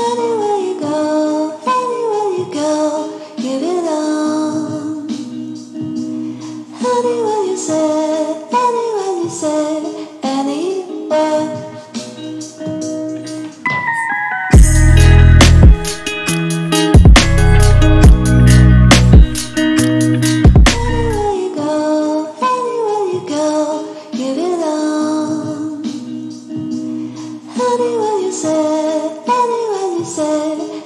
Anywhere you go, anywhere you go. Anywhere you say, anywhere you say, anywhere. Anywhere you say said